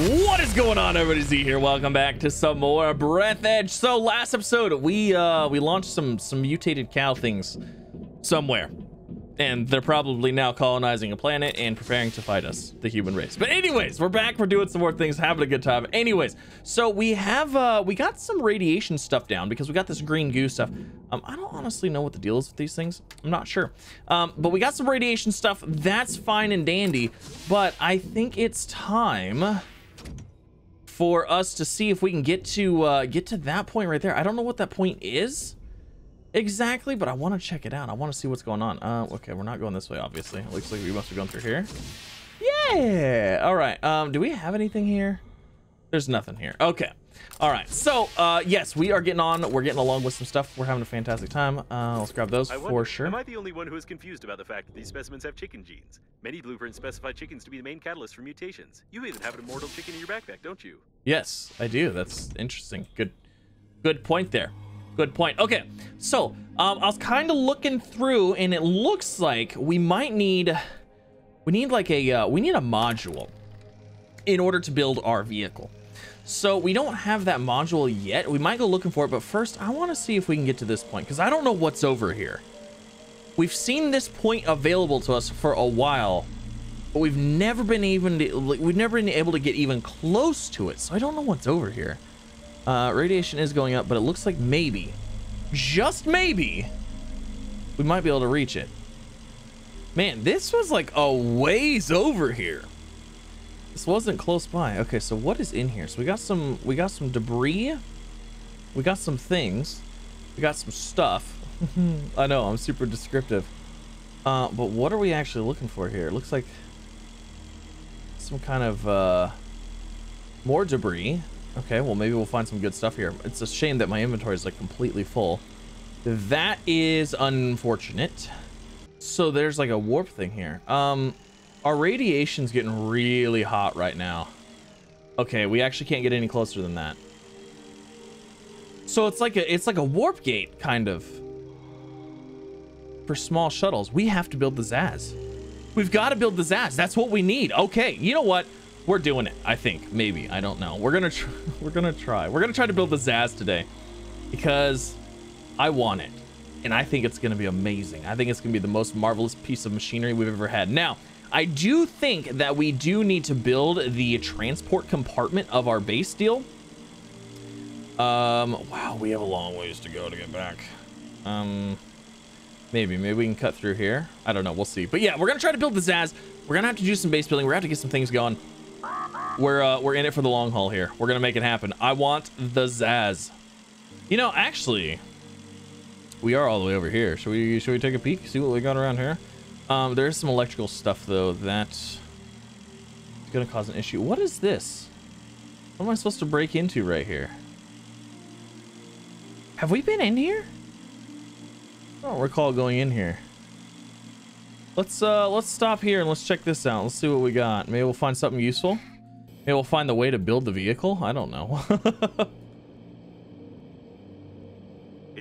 What is going on, everybody? Z here. Welcome back to some more Breathedge. So last episode, we uh we launched some some mutated cow things somewhere. And they're probably now colonizing a planet and preparing to fight us, the human race. But anyways, we're back. We're doing some more things, having a good time. Anyways, so we have uh we got some radiation stuff down because we got this green goo stuff. Um, I don't honestly know what the deal is with these things. I'm not sure. Um, but we got some radiation stuff. That's fine and dandy. But I think it's time for us to see if we can get to uh, get to that point right there. I don't know what that point is exactly, but I want to check it out. I want to see what's going on. Uh, okay, we're not going this way, obviously. It looks like we must have gone through here. Yeah. All right. Um, do we have anything here? There's nothing here. Okay. All right. So, uh, yes, we are getting on. We're getting along with some stuff. We're having a fantastic time. Uh, let's grab those I for wonder, sure. Am I the only one who is confused about the fact that these specimens have chicken genes? Many blueprints specify chickens to be the main catalyst for mutations. You even have an immortal chicken in your backpack, don't you? Yes, I do. That's interesting. Good, good point there. Good point. Okay, so um, I was kind of looking through, and it looks like we might need, we need like a, uh, we need a module in order to build our vehicle. So we don't have that module yet. We might go looking for it, but first I want to see if we can get to this point because I don't know what's over here. We've seen this point available to us for a while, but we've never been even we've never been able to get even close to it. So I don't know what's over here. Uh, radiation is going up, but it looks like maybe, just maybe, we might be able to reach it. Man, this was like a ways over here. This wasn't close by. Okay, so what is in here? So we got some we got some debris. We got some things. We got some stuff. I know, I'm super descriptive. Uh, but what are we actually looking for here? It looks like some kind of uh more debris. Okay, well maybe we'll find some good stuff here. It's a shame that my inventory is like completely full. That is unfortunate. So there's like a warp thing here. Um our radiation's getting really hot right now. Okay, we actually can't get any closer than that. So it's like a it's like a warp gate kind of for small shuttles. We have to build the Zaz. We've got to build the Zaz. That's what we need. Okay, you know what? We're doing it. I think maybe. I don't know. We're gonna tr we're gonna try. We're gonna try to build the Zaz today because I want it, and I think it's gonna be amazing. I think it's gonna be the most marvelous piece of machinery we've ever had. Now, I do think that we do need to build the transport compartment of our base deal. Um, wow, we have a long ways to go to get back. Um, maybe, maybe we can cut through here. I don't know. We'll see. But yeah, we're gonna try to build the Zaz. We're gonna have to do some base building. We're gonna have to get some things going. We're uh, we're in it for the long haul here. We're gonna make it happen. I want the Zaz. You know, actually, we are all the way over here. Should we should we take a peek? See what we got around here? Um, there is some electrical stuff though that's gonna cause an issue. What is this? What am I supposed to break into right here? Have we been in here? I don't recall going in here. Let's uh let's stop here and let's check this out. Let's see what we got. Maybe we'll find something useful. Maybe we'll find the way to build the vehicle. I don't know.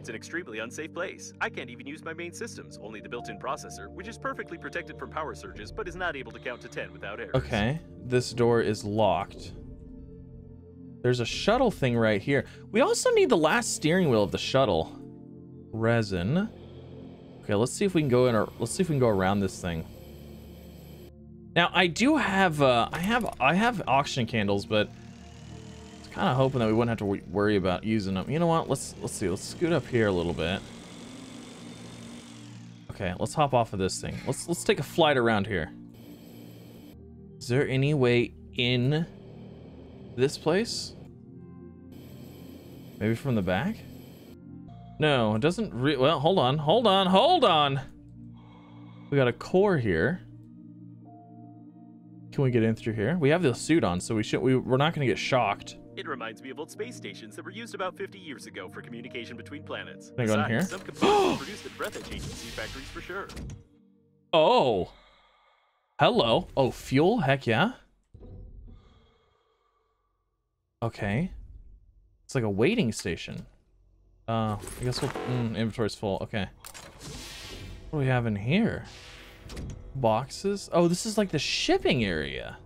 An extremely unsafe place. I can't even use my main systems, only the built-in processor, which is perfectly protected from power surges, but is not able to count to 10 without errors. okay, this door is locked. There's a shuttle thing right here. We also need the last steering wheel of the shuttle. Resin. Okay, let's see if we can go in or let's see if we can go around this thing. Now I do have uh I have I have oxygen candles, but kind of hoping that we wouldn't have to worry about using them. You know what? Let's let's see. Let's scoot up here a little bit. Okay, let's hop off of this thing. Let's let's take a flight around here. Is there any way in this place? Maybe from the back? No, it doesn't re- well, hold on, hold on, hold on. We got a core here. Can we get in through here? We have the suit on, so we should we, we're not gonna get shocked. It reminds me of old space stations that were used about 50 years ago for communication between planets. Can I go in here? Some components produced at Breathedge Agency factories for sure. Oh. Hello. Oh, fuel? Heck yeah. Okay. It's like a waiting station. Uh, I guess we'll... Mm, inventory's full. Okay. What do we have in here? Boxes? Oh, this is like the shipping area.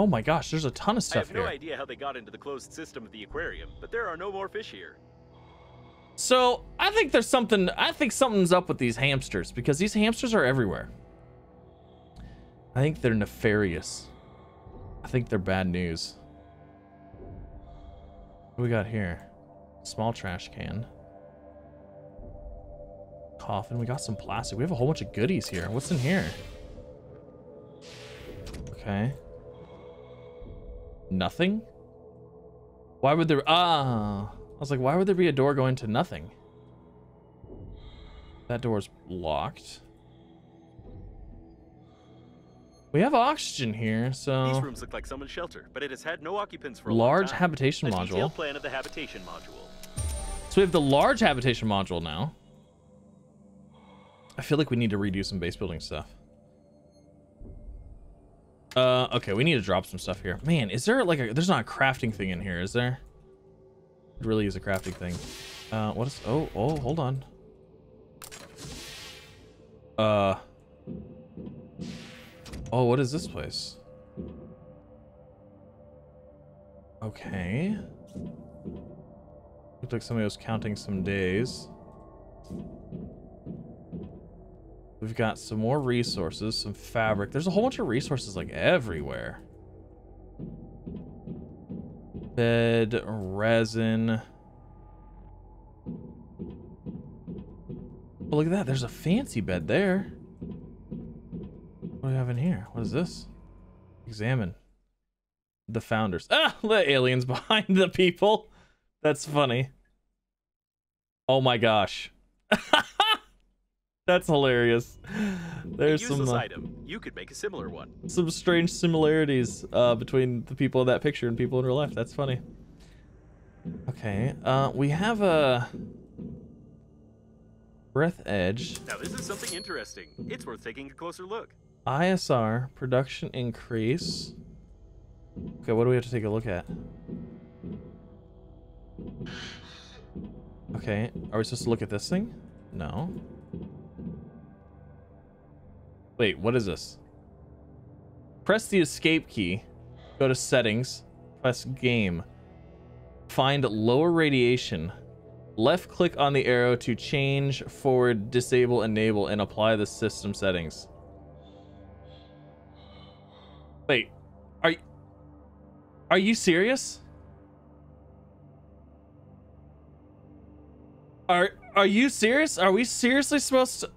Oh my gosh, there's a ton of stuff here. I have no here. idea how they got into the closed system of the aquarium, but there are no more fish here. So I think there's something. I think something's up with these hamsters because these hamsters are everywhere. I think they're nefarious. I think they're bad news. What do we got here? Small trash can. Coffin. We got some plastic. We have a whole bunch of goodies here. What's in here? Okay. Nothing? Why would there... Ah. I was like, why would there be a door going to nothing? That door's locked. We have oxygen here, so... These rooms look like someone's shelter, but it has had no occupants for a Large habitation a module. plan of the habitation module. So we have the large habitation module now. I feel like we need to redo some base building stuff. Uh, okay, we need to drop some stuff here. Man, is there like a, there's not a crafting thing in here, is there? It really is a crafting thing. Uh, what is, oh, oh, hold on. Uh, oh, what is this place? Okay. Looked like somebody was counting some days. We've got some more resources, some fabric. There's a whole bunch of resources like everywhere. Bed, resin. Oh, look at that. There's a fancy bed there. What do we have in here? What is this? Examine. The founders. Ah, the aliens behind the people. That's funny. Oh my gosh. That's hilarious. There's some uh, item. You could make a similar one. some strange similarities uh, between the people in that picture and people in real life. That's funny. Okay, uh, we have a Breathedge, Now this is something interesting. It's worth taking a closer look. ISR production increase. Okay, what do we have to take a look at? Okay, are we supposed to look at this thing? No. Wait, what is this? Press the escape key, go to settings, press game. Find lower radiation. Left click on the arrow to change, forward, disable, enable, and apply the system settings. Wait, are are you serious? Are are you serious? Are we seriously supposed to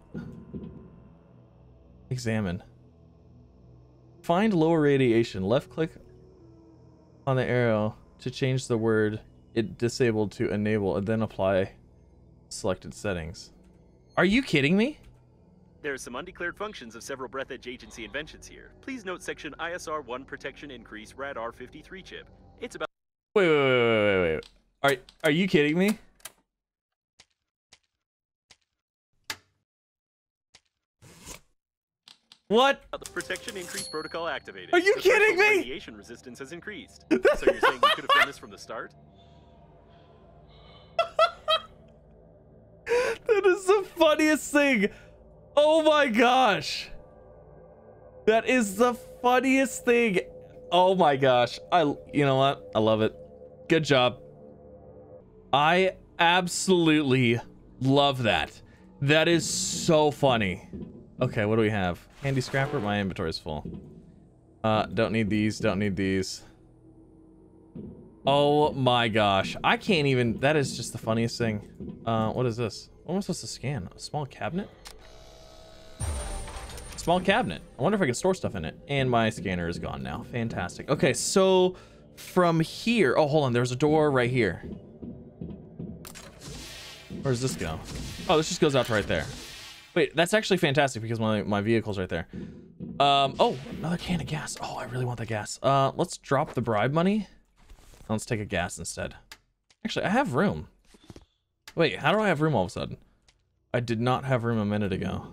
examine? Find lower radiation. Left click on the arrow to change the word it disabled to enable and then apply selected settings. Are you kidding me? There are some undeclared functions of several Breathedge Agency inventions here. Please note section ISR 1 protection increase RADAR 53 chip. It's about Wait, wait, wait, wait, wait, wait. Are are you kidding me? What? the protection increase protocol activated. Are you The kidding me? Radiation resistance has increased. so you're saying you could have done this from the start? That is the funniest thing. Oh my gosh. That is the funniest thing. Oh my gosh. I you know what? I love it. Good job. I absolutely love that. That is so funny. Okay, what do we have? Handy scrapper. My inventory is full. Uh, don't need these. Don't need these. Oh my gosh. I can't even. That is just the funniest thing. Uh, what is this? What am I supposed to scan? A small cabinet? Small cabinet. I wonder if I can store stuff in it. And my scanner is gone now. Fantastic. Okay, so from here. Oh, hold on. There's a door right here. Where does this go? Oh, this just goes out to right there. Wait, that's actually fantastic because my, my vehicle's right there. Um, oh, another can of gas. Oh, I really want the gas. Uh, let's drop the bribe money. Let's take a gas instead. Actually, I have room. Wait, how do I have room all of a sudden? I did not have room a minute ago.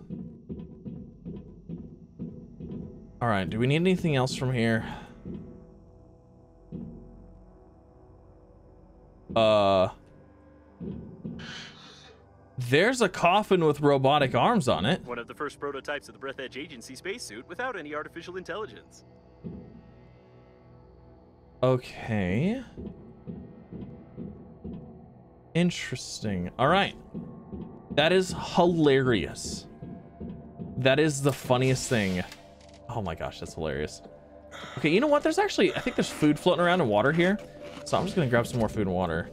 All right, do we need anything else from here? Uh... There's a coffin with robotic arms on it. One of the first prototypes of the Breathedge Agency spacesuit without any artificial intelligence. Okay. Interesting. All right. That is hilarious. That is the funniest thing. Oh my gosh, that's hilarious. Okay, you know what? There's actually, I think there's food floating around in water here. So I'm just gonna grab some more food and water.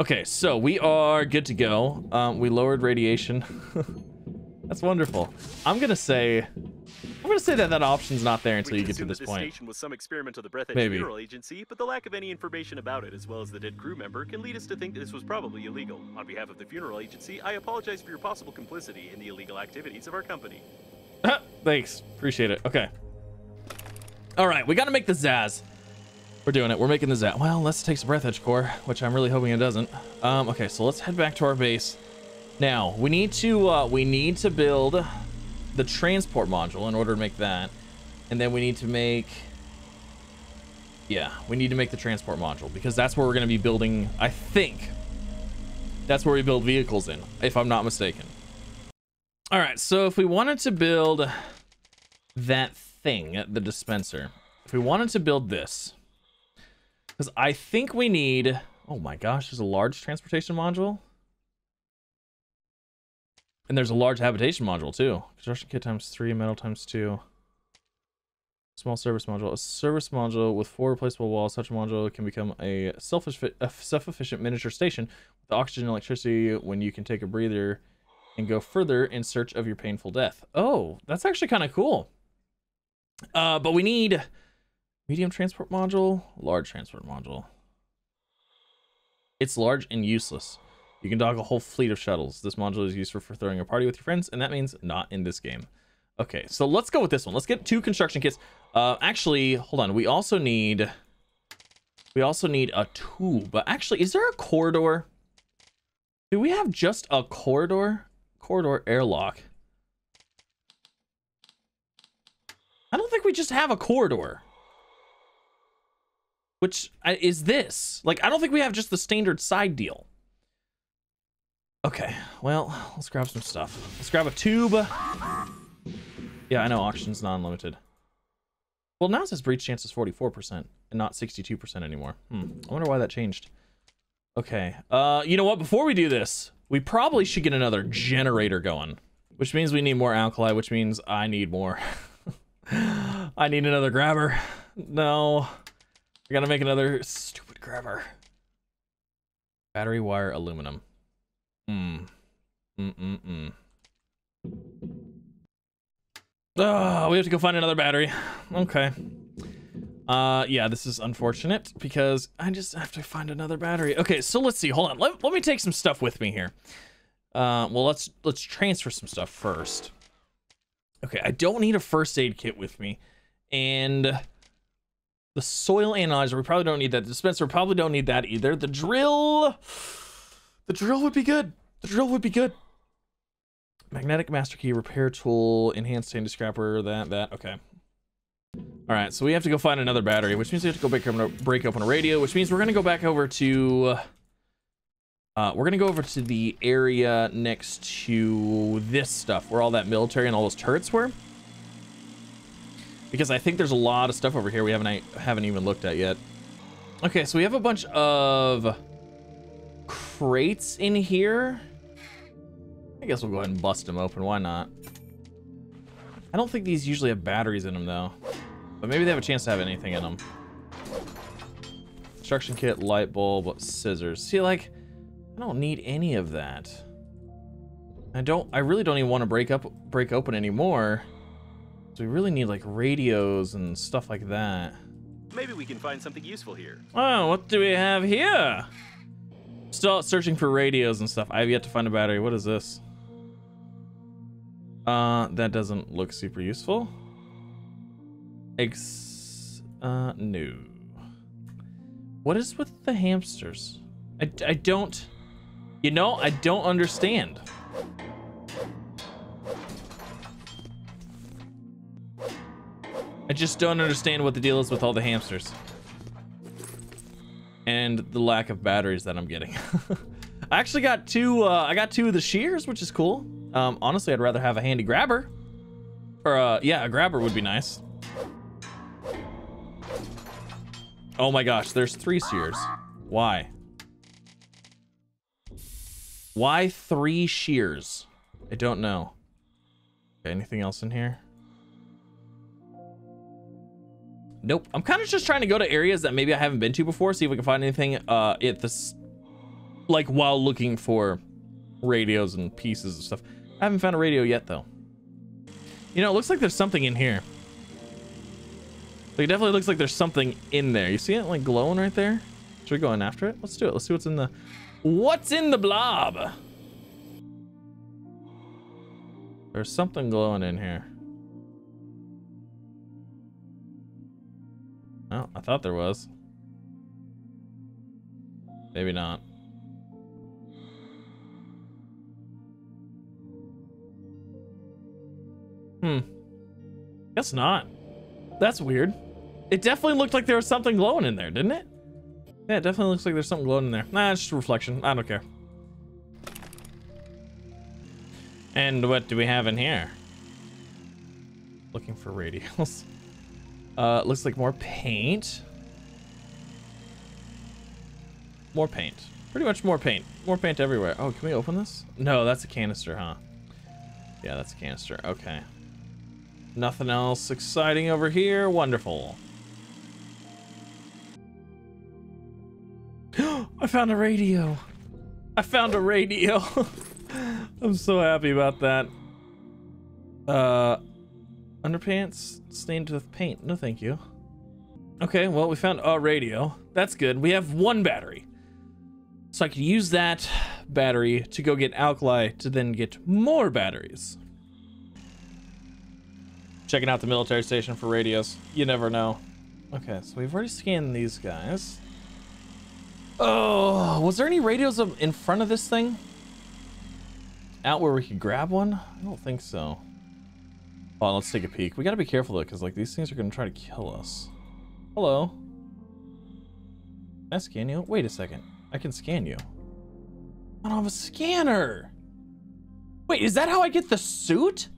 Okay, so we are good to go. Um, we lowered radiation. That's wonderful. I'm gonna say, I'm gonna say that that option's not there until we you get to this that point. station was some experiment of the Breath Maybe. Funeral Agency, but the lack of any information about it, as well as the dead crew member, can lead us to think this was probably illegal. On behalf of the funeral agency, I apologize for your possible complicity in the illegal activities of our company. Thanks, appreciate it. Okay. All right, we gotta make the Zaz. We're doing it. We're making the Zaz. Well, let's take some Breathedge core, which I'm really hoping it doesn't. Um, okay, so let's head back to our base. Now we need to uh, we need to build the transport module in order to make that, and then we need to make. Yeah, we need to make the transport module because that's where we're going to be building. I think that's where we build vehicles in, if I'm not mistaken. All right, so if we wanted to build that thing, the dispenser, if we wanted to build this, because I think we need. Oh my gosh, there's a large transportation module. And there's a large habitation module too. Construction kit times three, metal times two. Small service module. A service module with four replaceable walls. Such a module can become a self-efficient, miniature station with oxygen and electricity when you can take a breather and go further in search of your painful death. Oh, that's actually kind of cool. Uh, but we need medium transport module, large transport module. It's large and useless. You can dock a whole fleet of shuttles. This module is useful for throwing a party with your friends, and that means not in this game. Okay, so let's go with this one. Let's get two construction kits. Uh, actually, hold on. We also need, we also need a tube. But actually, is there a corridor? Do we have just a corridor? Corridor airlock. I don't think we just have a corridor. Which is this? Like, I don't think we have just the standard side deal. Okay, well, let's grab some stuff. Let's grab a tube. Yeah, I know auction's non-limited. Well, now it says breach chance is 44% and not 62% anymore. Hmm, I wonder why that changed. Okay, uh, you know what? Before we do this, we probably should get another generator going. Which means we need more alkali, which means I need more. I need another grabber. No. I gotta make another stupid grabber. Battery wire aluminum. Hmm. Mm-mm-mm. Oh, we have to go find another battery. Okay. Uh, yeah, this is unfortunate because I just have to find another battery. Okay, so let's see. Hold on. Let, let me take some stuff with me here. Uh, well, let's let's transfer some stuff first. Okay, I don't need a first aid kit with me, and the soil analyzer we probably don't need that. The dispenser probably don't need that either. The drill, the drill would be good. The drill would be good. Magnetic master key, repair tool, enhanced handy scrapper, that, that, okay. All right, so we have to go find another battery, which means we have to go break break open a radio, which means we're gonna go back over to, uh, we're gonna go over to the area next to this stuff, where all that military and all those turrets were. Because I think there's a lot of stuff over here we haven't, haven't even looked at yet. Okay, so we have a bunch of crates in here. I guess we'll go ahead and bust them open. Why not? I don't think these usually have batteries in them, though. But maybe they have a chance to have anything in them. Construction kit, light bulb, scissors. See, like, I don't need any of that. I don't, I really don't even want to break up, break open anymore. So we really need, like, radios and stuff like that. Maybe we can find something useful here. Oh, what do we have here? Still searching for radios and stuff. I have yet to find a battery. What is this? Uh, that doesn't look super useful. Ex, uh, no. What is with the hamsters? I, I don't, you know, I don't understand. I just don't understand what the deal is with all the hamsters. And the lack of batteries that I'm getting. I actually got two, uh, I got two of the shears, which is cool. Um, honestly, I'd rather have a handy grabber. Or, uh, yeah, a grabber would be nice. Oh my gosh, there's three shears. Why? Why three shears? I don't know. Okay, anything else in here? Nope. I'm kind of just trying to go to areas that maybe I haven't been to before, see if we can find anything uh at this like while looking for radios and pieces and stuff. I haven't found a radio yet though. You know, it looks like there's something in here. Like, it definitely looks like there's something in there. You see it like glowing right there? Should we go in after it? Let's do it. Let's see what's in the what's in the blob. There's something glowing in here. Oh, I thought there was. Maybe not. Hmm. Guess not. That's weird. It definitely looked like there was something glowing in there, didn't it? Yeah, it definitely looks like there's something glowing in there. Nah, it's just reflection. I don't care. And what do we have in here? Looking for radials. Uh, looks like more paint. More paint. Pretty much more paint. More paint everywhere. Oh, can we open this? No, that's a canister, huh? Yeah, that's a canister. Okay. Nothing else exciting over here. Wonderful. I found a radio. I found a radio. I'm so happy about that. Uh, underpants stained with paint. No, thank you. Okay, well, we found a radio. That's good. We have one battery. So I could use that battery to go get alkali to then get more batteries. Checking out the military station for radios. You never know. Okay, so we've already scanned these guys. Oh, was there any radios in front of this thing? Out where we could grab one? I don't think so. Oh, let's take a peek. We gotta be careful though, because like these things are gonna try to kill us. Hello. Can I scan you? Wait a second. I can scan you. I don't have a scanner. Wait, is that how I get the suit?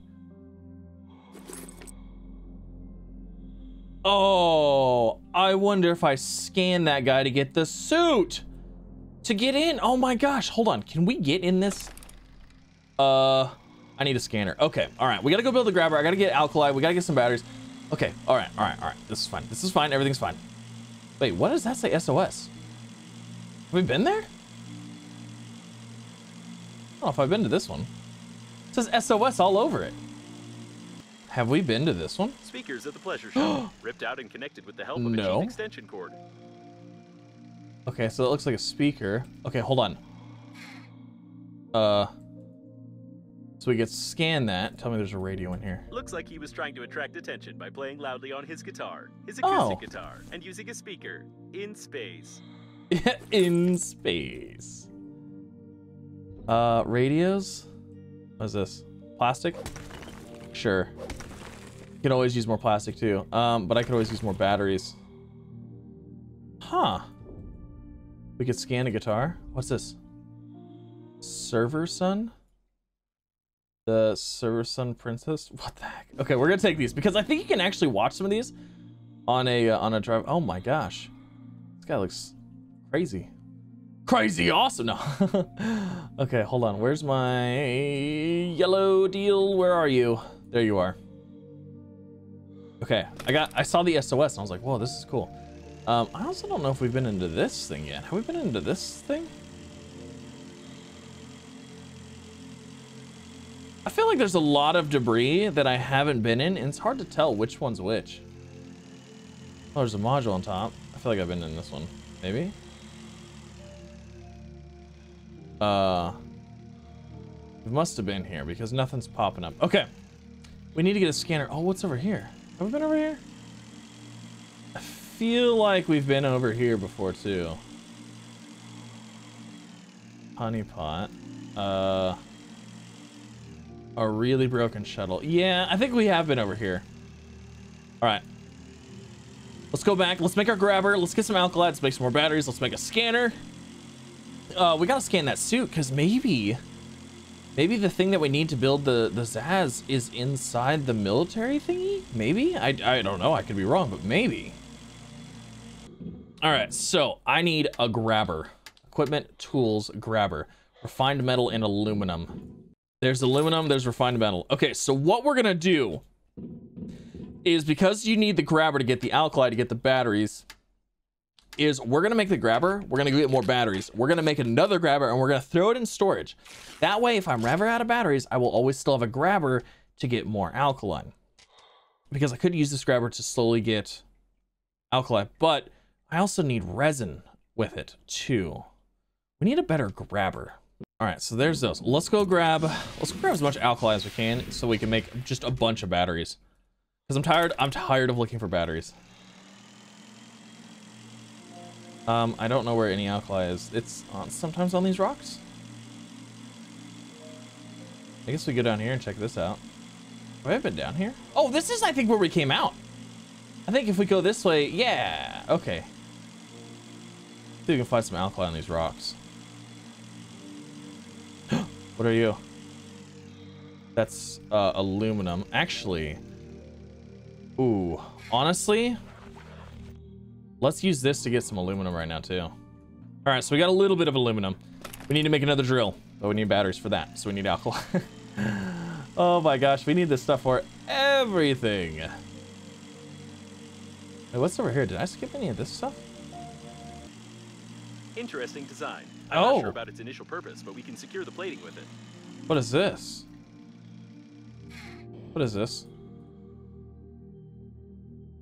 Oh, I wonder if I scan that guy to get the suit. To get in. Oh my gosh. Hold on. Can we get in this? Uh, I need a scanner. Okay. All right. We got to go build the grabber. I got to get alkali. We got to get some batteries. Okay. All right. All right. All right. This is fine. This is fine. Everything's fine. Wait, what does that say SOS? Have we been there? I don't know if I've been to this one. It says SOS all over it. Have we been to this one? Speakers at the pleasure show, ripped out and connected with the help of No. a cheap extension cord. Okay, so it looks like a speaker. Okay, hold on. Uh, so we get scan that. Tell me there's a radio in here. Looks like he was trying to attract attention by playing loudly on his guitar, his Oh. acoustic guitar, and using a speaker in space. in space. Uh, radios. What is this? Plastic? Sure. You can always use more plastic too. Um, but I could always use more batteries. Huh. We could scan a guitar. What's this? Server Sun? The Server Sun Princess? What the heck? Okay, we're gonna take these because I think you can actually watch some of these on a uh, on a drive. Oh my gosh, this guy looks crazy. Crazy awesome. No. okay, hold on. Where's my yellow deal? Where are you? There you are. Okay, I got I saw the SOS and I was like, whoa, this is cool. Um, I also don't know if we've been into this thing yet. Have we been into this thing? I feel like there's a lot of debris that I haven't been in, and it's hard to tell which one's which. Oh, there's a module on top. I feel like I've been in this one. Maybe? Uh, we must have been here because nothing's popping up. Okay. We need to get a scanner. Oh, what's over here? Have we been over here? I feel like we've been over here before too. Honeypot. Uh, a really broken shuttle. Yeah, I think we have been over here. All right. Let's go back. Let's make our grabber. Let's get some alkali. Let's make some more batteries. Let's make a scanner. Uh, we gotta scan that suit because maybe, maybe the thing that we need to build the the Zaz is inside the military thingy. Maybe I I don't know. I could be wrong, but maybe. All right, so I need a grabber. Equipment, tools, grabber. Refined metal and aluminum. There's aluminum, there's refined metal. Okay, so what we're gonna do is because you need the grabber to get the alkali to get the batteries, is we're gonna make the grabber, we're gonna get more batteries. We're gonna make another grabber and we're gonna throw it in storage. That way, if I'm ever out of batteries, I will always still have a grabber to get more alkali. Because I could use this grabber to slowly get alkali, but I also need resin with it too. We need a better grabber. All right, so there's those. Let's go grab, let's grab as much alkali as we can so we can make just a bunch of batteries. Because I'm tired, I'm tired of looking for batteries. Um, I don't know where any alkali is. It's on, sometimes on these rocks. I guess we go down here and check this out. Have I been down here? Oh, this is, I think, where we came out. I think if we go this way, yeah, okay. See we can find some alkali on these rocks. What are you? That's uh, aluminum. Actually, ooh, honestly, let's use this to get some aluminum right now too. All right, so we got a little bit of aluminum. We need to make another drill, but we need batteries for that, so we need alkali. oh my gosh, we need this stuff for everything. Wait, what's over here? Did I skip any of this stuff? Interesting design. I'm Oh. not sure oh. about its initial purpose, but we can secure the plating with it. What is this? What is this?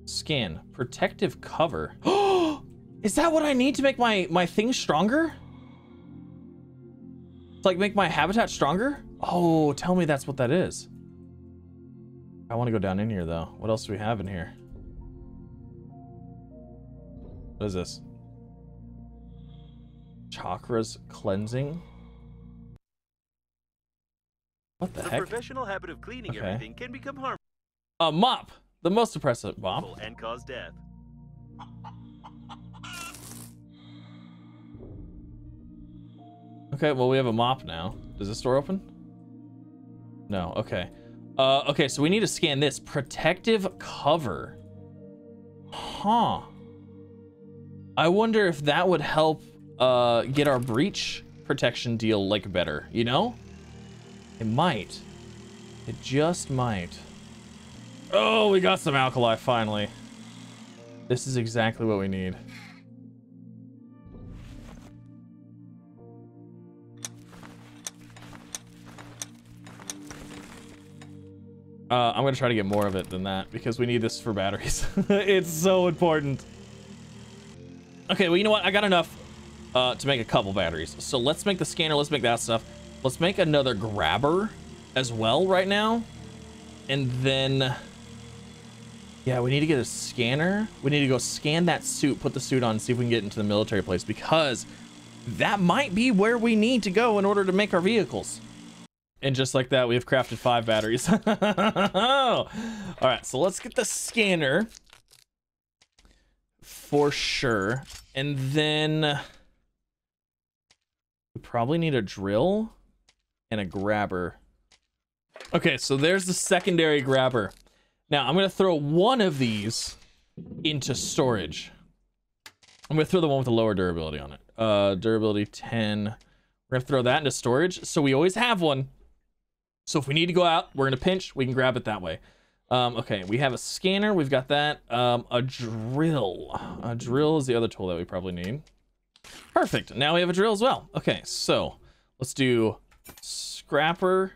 Skin. Protective cover. is that what I need to make my, my thing stronger? To like make my habitat stronger? Oh, tell me that's what that is. I want to go down in here though. What else do we have in here? What is this? Chakras cleansing? What the The heck? professional habit of cleaning Okay. everything can become harmful A mop. The most oppressive mop. and cause death. Okay, well we have a mop now. Does this door open? No, okay. Uh, okay, so we need to scan this. Protective cover. Huh. I wonder if that would help uh, get our breach protection deal like better, you know? It might. It just might. Oh, we got some alkali finally. This is exactly what we need. Uh, I'm gonna try to get more of it than that because we need this for batteries. it's so important. Okay, well, you know what? I got enough uh, to make a couple batteries. So let's make the scanner. Let's make that stuff. Let's make another grabber as well right now. And then, yeah, we need to get a scanner. We need to go scan that suit, put the suit on, see if we can get into the military place because that might be where we need to go in order to make our vehicles. And just like that, we have crafted five batteries. All right, so let's get the scanner for sure. And then we probably need a drill and a grabber. Okay, so there's the secondary grabber. Now I'm gonna throw one of these into storage. I'm gonna throw the one with the lower durability on it. Uh, durability 10. We're gonna throw that into storage, so we always have one. So if we need to go out, we're in a pinch, we can grab it that way. Um, okay, we have a scanner, we've got that. Um, a drill. A drill is the other tool that we probably need. Perfect. Now we have a drill as well. Okay, so let's do scrapper,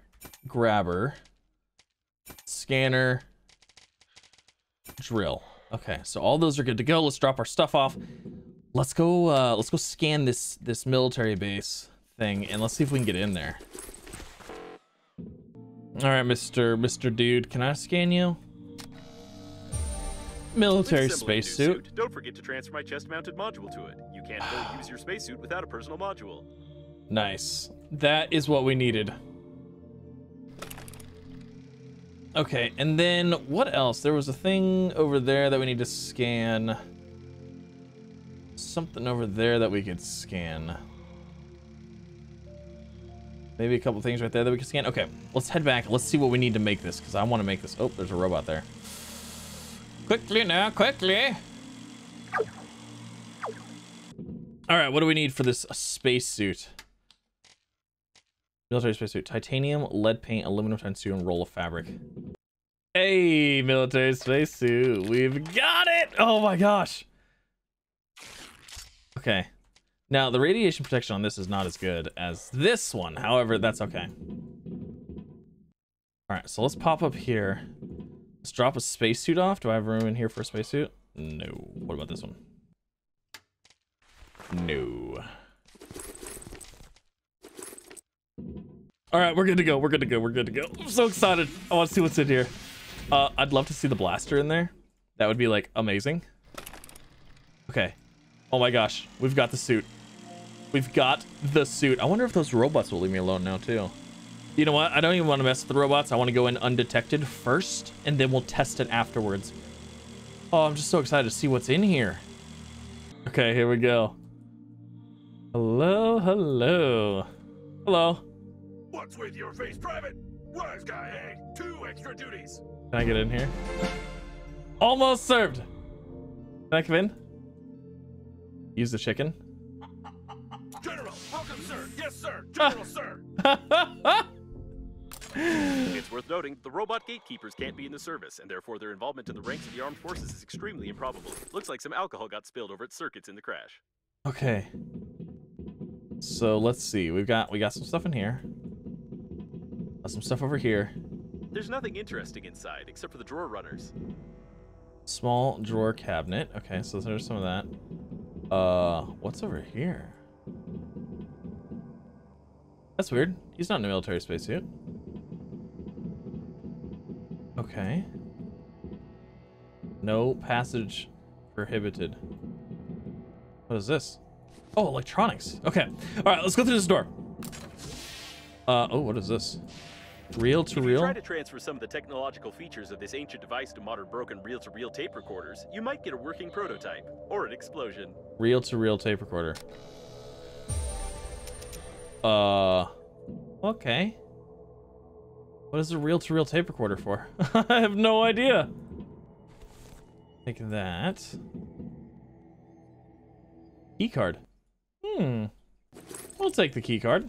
grabber, scanner, drill. Okay, so all those are good to go. Let's drop our stuff off. Let's go. Uh, let's go scan this this military base thing, and let's see if we can get in there. All right, Mister Mister Dude, can I scan you? Military spacesuit. suit. Don't forget to transfer my chest-mounted module to it. Can't fully use your spacesuit without a personal module. Nice. That is what we needed. Okay, and then what else? There was a thing over there that we need to scan. Something over there that we could scan. Maybe a couple things right there that we can scan. Okay, let's head back. Let's see what we need to make this because I want to make this. Oh, there's a robot there. Quickly now, quickly. All right, what do we need for this spacesuit? Military spacesuit. Titanium, lead paint, aluminum and roll of fabric. Hey, military spacesuit. We've got it! Oh my gosh. Okay. Now, the radiation protection on this is not as good as this one. However, that's okay. All right, so let's pop up here. Let's drop a spacesuit off. Do I have room in here for a spacesuit? No. What about this one? No. All right, we're good to go. We're good to go. We're good to go. I'm so excited. I want to see what's in here. Uh, I'd love to see the blaster in there. That would be like amazing. Okay. Oh my gosh, we've got the suit. We've got the suit. I wonder if those robots will leave me alone now too. You know what? I don't even want to mess with the robots. I want to go in undetected first, and then we'll test it afterwards. Oh, I'm just so excited to see what's in here. Okay, here we go. Hello, hello. Hello. What's with your face, Private? Wise guy, eh? Two extra duties. Can I get in here? Almost served. Can I come in? Use the chicken. General, welcome, sir. Yes, sir. General, sir. It's worth noting the robot gatekeepers can't be in the service, and therefore their involvement in the ranks of the armed forces is extremely improbable. Looks like some alcohol got spilled over its circuits in the crash. Okay. So let's see. We've got we got some stuff in here. Got some stuff over here. There's nothing interesting inside except for the drawer runners. Small drawer cabinet. Okay, so there's some of that. Uh, what's over here? That's weird. He's not in a military spacesuit. Okay. No passage prohibited. What is this? Oh, electronics. Okay. All right, let's go through this door. Uh, oh, what is this? Reel to If you reel? try to transfer some of the technological features of this ancient device to modern broken reel-to-reel tape recorders, you might get a working prototype or an explosion. Reel to reel tape recorder. Uh, okay. What is a reel to reel tape recorder for? I have no idea. Take that. Key card. Hmm. We'll take the key card.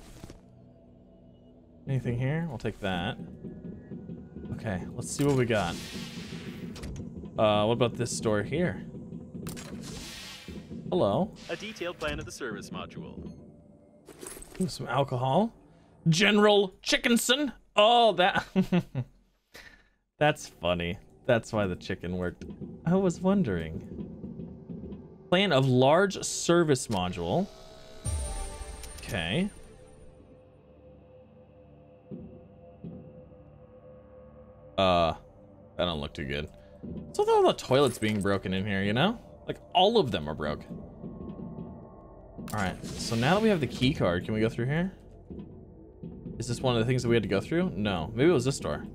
Anything here? We'll take that. Okay, let's see what we got. Uh, what about this door here? Hello. A detailed plan of the service module. Ooh, some alcohol. General Chickenson. Oh, that. That's funny. That's why the chicken worked. I was wondering. Plan of large service module. Okay. Uh, that don't look too good. So all the toilets being broken in here, you know? Like all of them are broke. All right, so now that we have the key card, can we go through here? Is this one of the things that we had to go through? No, maybe it was this door.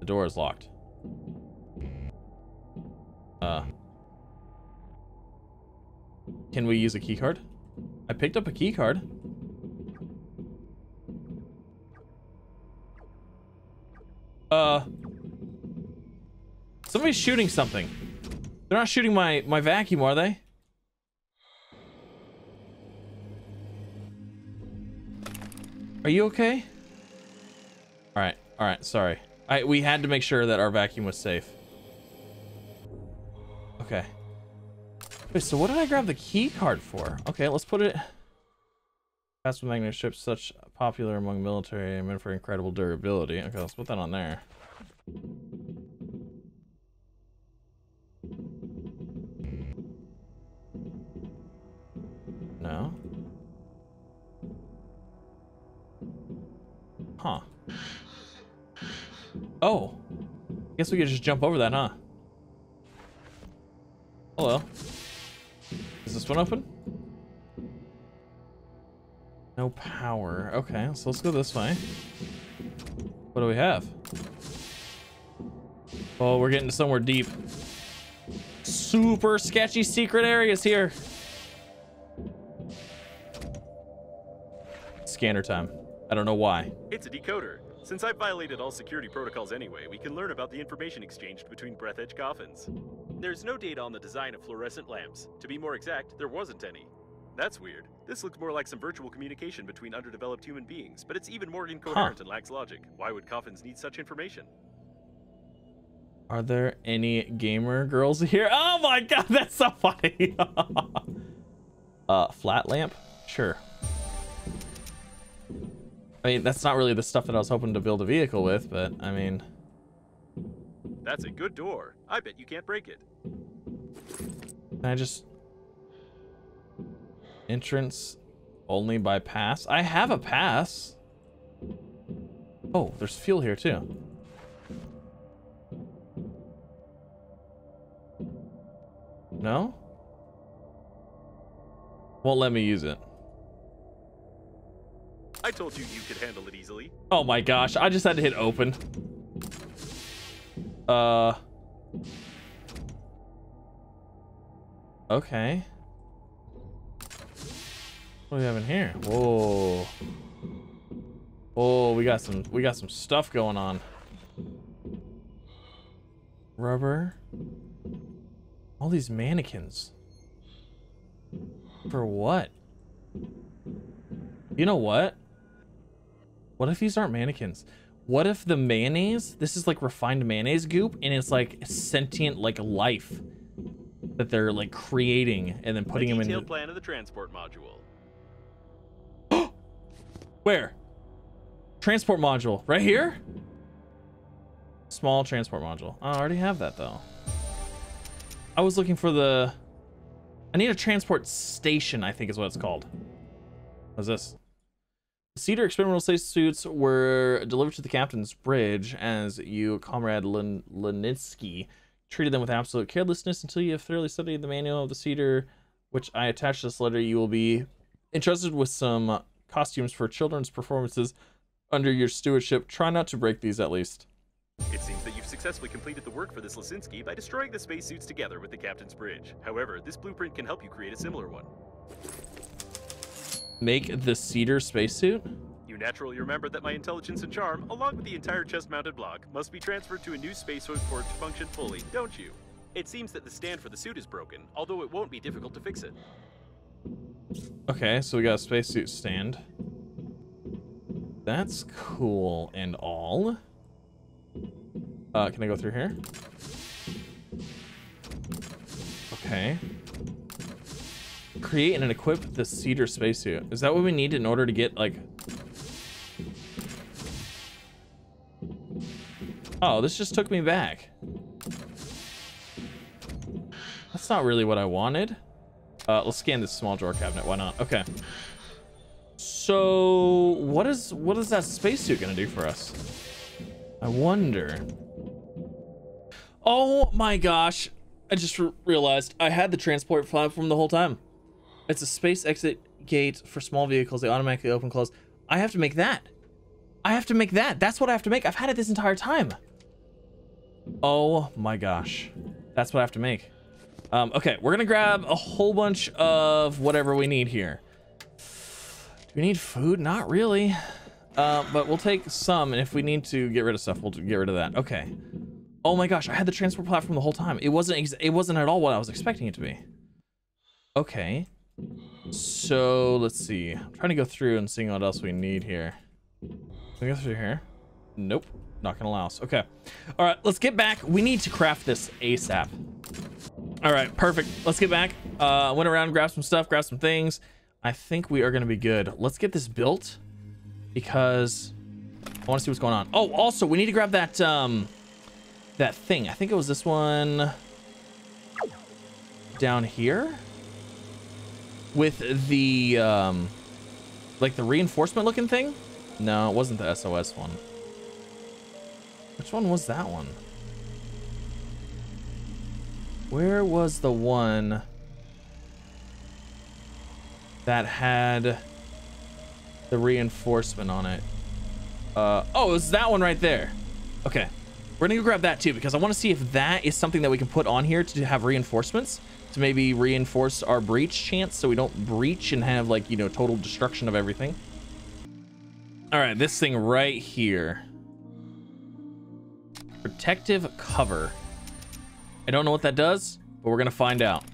The door is locked. Uh. Can we use a key card? I picked up a key card. Uh. Somebody's shooting something. They're not shooting my, my vacuum, are they? Are you okay? All right, all right, sorry. I we had to make sure that our vacuum was safe. Okay. Wait, so what did I grab the key card for? Okay, let's put it. That's Fast magnet ships such popular among military and for incredible durability. Okay, let's put that on there. No. Huh. Oh. Guess we could just jump over that, huh? Oh, Hello. Is this one open? No power. Okay, so let's go this way. What do we have? Oh, we're getting somewhere deep. Super sketchy secret areas here. Scanner time. I don't know why. It's a decoder. Since I've violated all security protocols anyway, we can learn about the information exchanged between Breathedge coffins. There's no data on the design of fluorescent lamps. To be more exact, there wasn't any. That's weird. This looks more like some virtual communication between underdeveloped human beings, but it's even more incoherent and lacks logic. Why would coffins need such information? Are there any gamer girls here? Oh my god, that's so funny. uh, flat lamp? Sure. I mean, that's not really the stuff that I was hoping to build a vehicle with, but I mean... That's a good door. I bet you can't break it. Can I just... Entrance only by pass? I have a pass. Oh, there's fuel here too. No? Won't let me use it. I told you you could handle it easily. Oh my gosh, I just had to hit open. Uh. Okay. What do we have in here? Whoa. Oh, we got some we got some stuff going on. Rubber. All these mannequins. For what? You know what? What if these aren't mannequins? What if the mayonnaise, this is like refined mayonnaise goop, and it's like sentient like life that they're like creating and then putting a them in. detailed plan of the transport module. Where? Transport module. Right here? Small transport module. Oh, I already have that though. I was looking for the... I need a transport station, I think is what it's called. What's this? Cedar experimental space suits were delivered to the captain's bridge as you, Comrade Len Lenitsky, treated them with absolute carelessness until you have thoroughly studied the manual of the Cedar, which I attached to this letter. You will be entrusted with some costumes for children's performances under your stewardship. Try not to break these at least. It seems that you've successfully completed the work for this Lisinski by destroying the spacesuits together with the captain's bridge. However, this blueprint can help you create a similar one. Make the cedar spacesuit? You naturally remember that my intelligence and charm, along with the entire chest-mounted block, must be transferred to a new spacesuit for it to function fully, don't you? It seems that the stand for the suit is broken, although it won't be difficult to fix it. Okay, so we got a spacesuit stand. That's cool and all. Uh, can I go through here? Okay. Create and equip the cedar spacesuit. Is that what we need in order to get, like... Oh, this just took me back. That's not really what I wanted. Uh, let's scan this small drawer cabinet. Why not? Okay. So, what is what is that spacesuit gonna do for us? I wonder. Oh my gosh! I just realized I had the transport platform the whole time. It's a space exit gate for small vehicles. They automatically open close. I have to make that. I have to make that. That's what I have to make. I've had it this entire time. Oh my gosh. That's what I have to make. Um, okay, we're gonna grab a whole bunch of whatever we need here. Do we need food? Not really. Uh, but we'll take some, and if we need to get rid of stuff, we'll get rid of that. Okay. Oh my gosh, I had the transport platform the whole time. It wasn't. it wasn't at all what I was expecting it to be. Okay. So let's see. I'm trying to go through and seeing what else we need here. Can we go through here? Nope. Not gonna allow us. Okay. All right. Let's get back. We need to craft this ASAP. All right, perfect. Let's get back. Uh, went around, grabbed some stuff, grabbed some things. I think we are gonna be good. Let's get this built because I want to see what's going on. Oh, also, we need to grab that um, that thing. I think it was this one down here with the um, like the reinforcement looking thing. No, it wasn't the SOS one. Which one was that one? Where was the one that had the reinforcement on it? Uh, oh, it was that one right there. Okay. We're gonna go grab that too because I want to see if that is something that we can put on here to have reinforcements to maybe reinforce our breach chance so we don't breach and have like, you know, total destruction of everything. All right, this thing right here. Protective cover. I don't know what that does, but we're gonna find out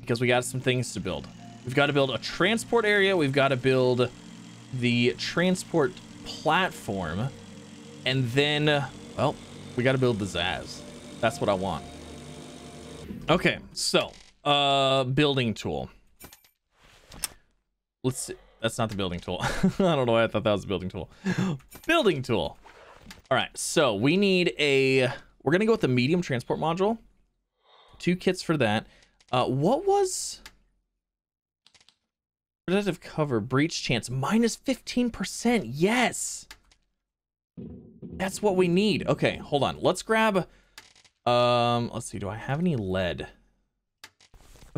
because we got some things to build. We've got to build a transport area. We've got to build the transport platform. And then, well, we got to build the Zaz. That's what I want. Okay, so, uh, building tool. Let's see. That's not the building tool. I don't know why I thought that was the building tool. building tool. All right, so we need a, we're going to go with the medium transport module. Two kits for that. Uh, what was protective cover breach chance minus 15%? Yes. That's what we need. Okay, hold on. Let's grab, um, let's see. Do I have any lead?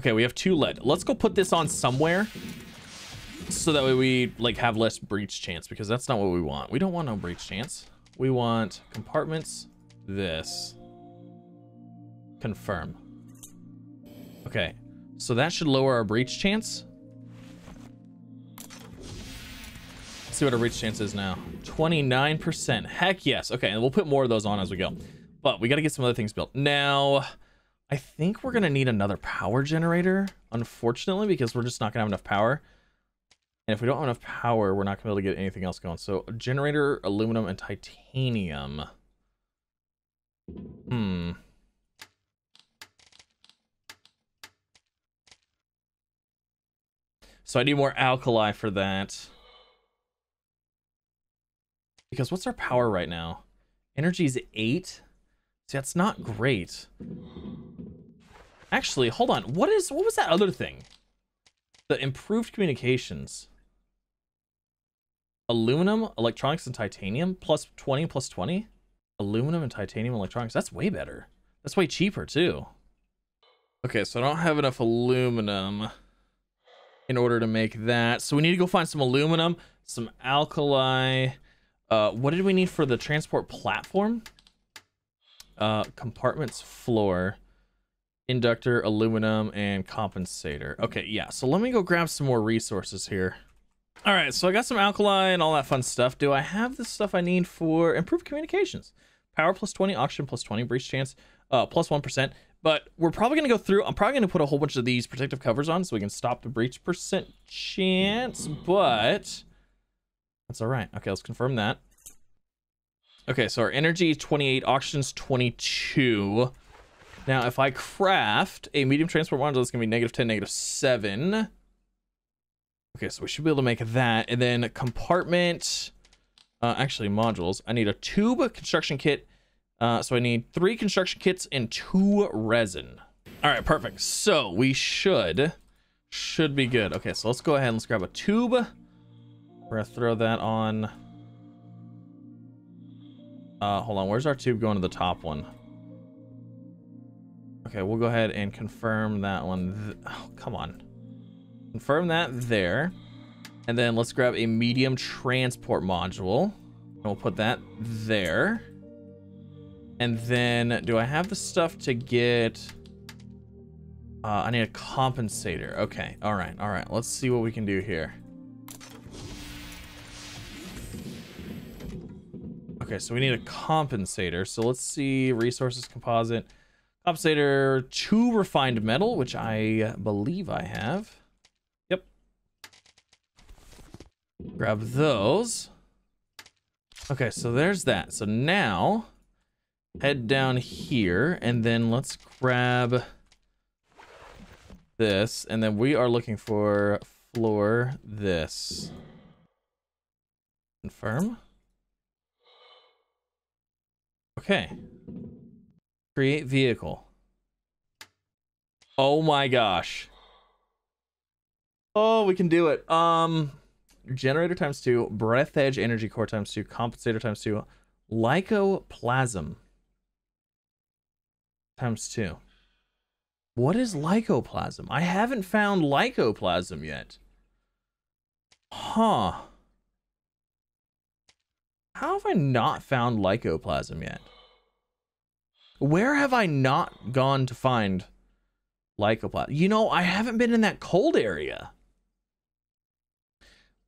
Okay, we have two lead. Let's go put this on somewhere so that way we like have less breach chance because that's not what we want. We don't want no breach chance. We want compartments, this. Confirm. Okay, so that should lower our breach chance. Let's see what our breach chance is now. 29%. Heck yes. Okay, and we'll put more of those on as we go. But we got to get some other things built. Now, I think we're going to need another power generator, unfortunately, because we're just not going to have enough power. And if we don't have enough power, we're not going to be able to get anything else going. So generator, aluminum, and titanium. Hmm. So I need more alkali for that. Because what's our power right now? Energy is 8. See, that's not great. Actually, hold on. What is what was that other thing? The improved communications aluminum, electronics, and titanium plus 20 plus 20. Aluminum and titanium electronics. That's way better. That's way cheaper too. Okay, so I don't have enough aluminum in order to make that. So we need to go find some aluminum, some alkali. Uh, what did we need for the transport platform? Uh, compartments, floor, inductor, aluminum, and compensator. Okay, yeah. So let me go grab some more resources here. All right, so I got some alkali and all that fun stuff. Do I have the stuff I need for improved communications? Power plus 20, oxygen plus 20, breach chance uh, plus 1. But we're probably going to go through, I'm probably going to put a whole bunch of these protective covers on so we can stop the breach percent chance, but that's all right. Okay, let's confirm that. Okay, so our energy is 28, oxygen's 22. Now, if I craft a medium transport module, it's going to be negative 10, negative 7. Okay, so we should be able to make that. And then compartment, uh, actually modules. I need a tube construction kit. Uh, so I need three construction kits and two resin. All right, perfect. So we should, should be good. Okay, so let's go ahead and let's grab a tube. We're gonna throw that on. Uh, hold on, where's our tube going to the top one? Okay, we'll go ahead and confirm that one. Oh, come on. Confirm that there. And then let's grab a medium transport module. And we'll put that there. And then do I have the stuff to get... Uh, I need a compensator. Okay. All right. All right. Let's see what we can do here. Okay, so we need a compensator. So let's see resources composite. Compensator, two refined metal, which I believe I have. Yep. Grab those. Okay, so there's that. So now, head down here, and then let's grab this, and then we are looking for floor this. Confirm. Okay. Create vehicle. Oh my gosh. Oh, we can do it. Um, generator times two, Breathedge energy core times two, compensator times two, lycoplasm times two. What is lycoplasm? I haven't found lycoplasm yet. Huh. How have I not found lycoplasm yet? Where have I not gone to find lycoplasm? You know, I haven't been in that cold area.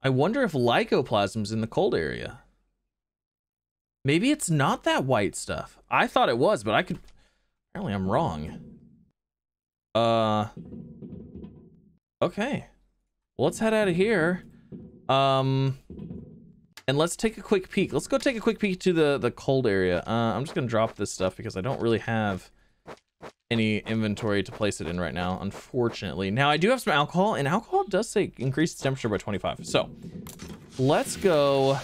I wonder if lycoplasm's in the cold area. Maybe it's not that white stuff. I thought it was, but I could... Apparently I'm wrong. Uh... Okay. Well, let's head out of here. Um, and let's take a quick peek. Let's go take a quick peek to the, the cold area. Uh, I'm just going to drop this stuff because I don't really have any inventory to place it in right now, unfortunately. Now, I do have some alcohol, and alcohol does say increase temperature by 25. So, let's go...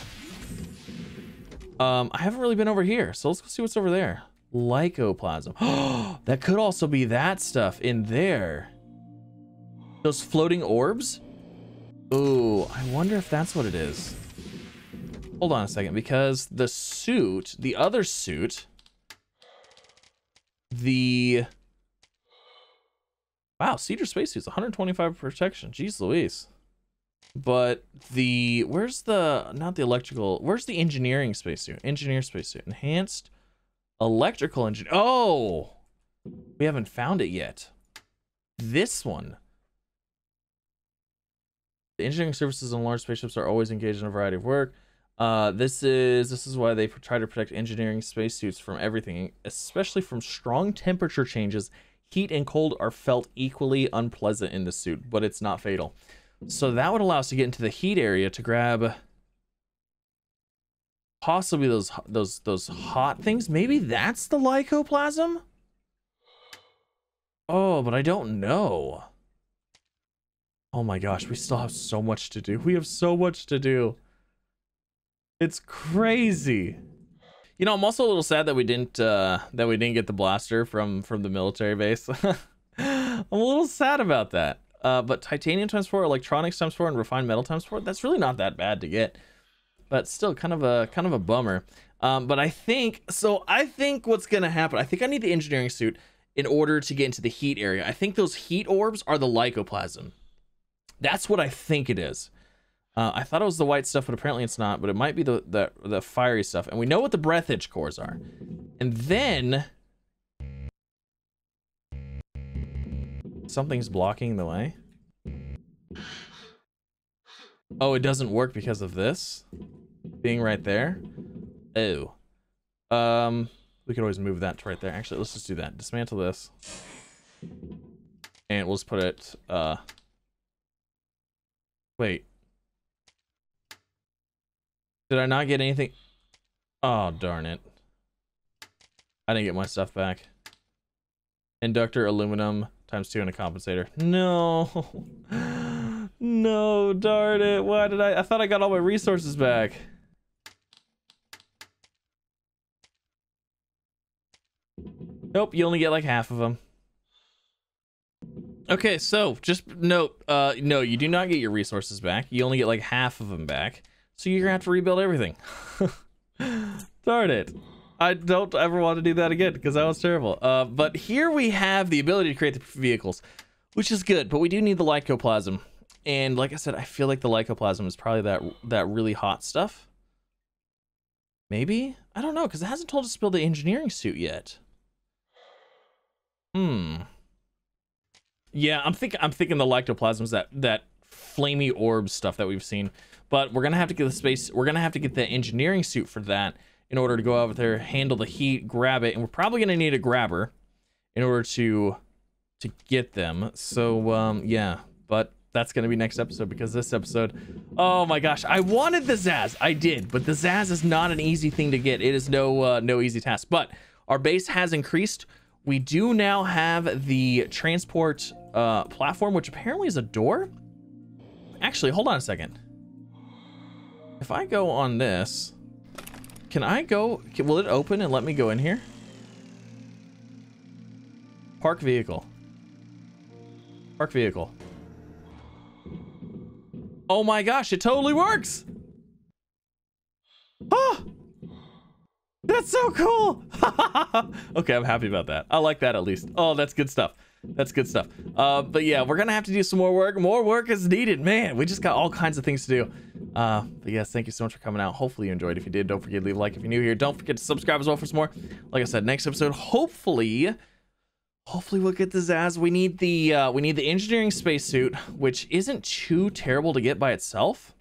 Um, I haven't really been over here, so let's go see what's over there. Lycoplasm. Oh, that could also be that stuff in there. Those floating orbs? Ooh, I wonder if that's what it is. Hold on a second, because the suit, the other suit, the... Wow, Cedar spacesuits, 125 protection. Jeez Louise. But the, where's the, not the electrical, where's the engineering spacesuit? Engineer spacesuit. Enhanced electrical engine. Oh! We haven't found it yet. This one. The engineering services on large spaceships are always engaged in a variety of work. Uh, this is this is why they try to protect engineering spacesuits from everything, especially from strong temperature changes. Heat and cold are felt equally unpleasant in the suit, but it's not fatal. So that would allow us to get into the heat area to grab possibly those those those hot things. Maybe that's the lycoplasm. Oh, but I don't know. Oh my gosh, we still have so much to do. We have so much to do. It's crazy. You know, I'm also a little sad that we didn't uh that we didn't get the blaster from from the military base. I'm a little sad about that. Uh, but titanium times four, electronics times four, and refined metal times four, that's really not that bad to get. But still kind of a kind of a bummer. Um, but I think so I think what's gonna happen, I think I need the engineering suit in order to get into the heat area. I think those heat orbs are the lycoplasm. That's what I think it is. Uh, I thought it was the white stuff, but apparently it's not. But it might be the, the the fiery stuff. And we know what the Breathedge cores are. And then something's blocking the way. Oh, it doesn't work because of this being right there. Oh, um, we could always move that to right there. Actually, let's just do that. Dismantle this, and we'll just put it. Uh, wait. Did I not get anything? Oh, darn it. I didn't get my stuff back. Inductor, aluminum, times two, and a compensator. No. no, darn it. Why did I? I thought I got all my resources back. Nope, you only get like half of them. Okay, so just note, uh, no, you do not get your resources back. You only get like half of them back. So you're gonna have to rebuild everything. Darn it. I don't ever want to do that again because that was terrible. Uh, but here we have the ability to create the vehicles, which is good, but we do need the lycoplasm. And like I said, I feel like the lycoplasm is probably that that really hot stuff. Maybe? I don't know, because it hasn't told us to build the engineering suit yet. Hmm. Yeah, I'm thinking I'm thinking the lycoplasm is that that flamey orb stuff that we've seen. But we're gonna have to get the space. We're gonna have to get the engineering suit for that in order to go over there, handle the heat, grab it, and we're probably gonna need a grabber in order to to get them. So um, yeah, but that's gonna be next episode because this episode, oh my gosh, I wanted the Zaz, I did, but the Zaz is not an easy thing to get. It is no uh, no easy task. But our base has increased. We do now have the transport uh, platform, which apparently is a door. Actually, hold on a second. If I go on this, can I go? Can, will it open and let me go in here? Park vehicle. Park vehicle. Oh my gosh, it totally works! Oh! That's so cool! okay, I'm happy about that. I like that at least. Oh, that's good stuff. That's good stuff. Uh, but yeah, we're gonna have to do some more work. More work is needed. Man, we just got all kinds of things to do. Uh, but yes, thank you so much for coming out. Hopefully you enjoyed. If you did, don't forget to leave a like if you're new here. Don't forget to subscribe as well for some more. Like I said, next episode, hopefully, hopefully we'll get the Zaz. We need the uh, we need the engineering spacesuit, which isn't too terrible to get by itself.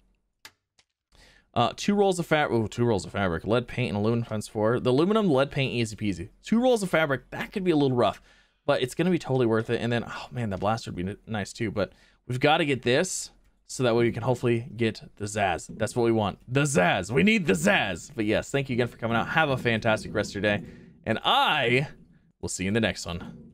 Uh, two rolls of fabric. Two rolls of fabric. Lead paint and aluminum times four. The aluminum, lead paint, easy peasy. Two rolls of fabric. That could be a little rough but it's going to be totally worth it. And then, oh man, the blaster would be nice too. But we've got to get this. So that way we can hopefully get the Zaz. That's what we want. The Zaz. We need the Zaz. But yes, thank you again for coming out. Have a fantastic rest of your day. And I will see you in the next one.